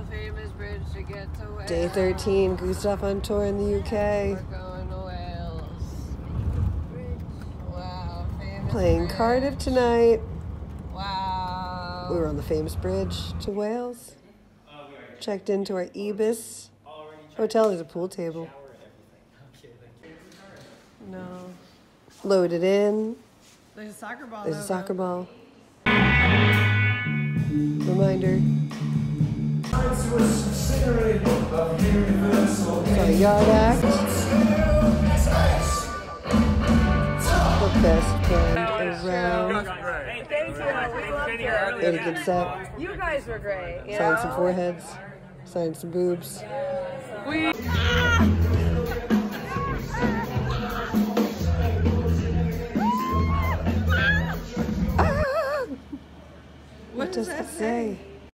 the famous bridge to get to Wales. Day 13, Gustaf on tour in the We're UK. going to Wales. Wow, famous Playing bridge. Cardiff tonight. Wow. We were on the famous bridge to Wales. Checked into our Ibis oh, hotel. There's a pool table. No. Loaded in. There's a soccer ball. There's a soccer ball. Reminder. A yard act. The best band around. Thank you. We loved They had a good set. You guys were great. You Signed some foreheads. Signed some boobs. We. What does that say?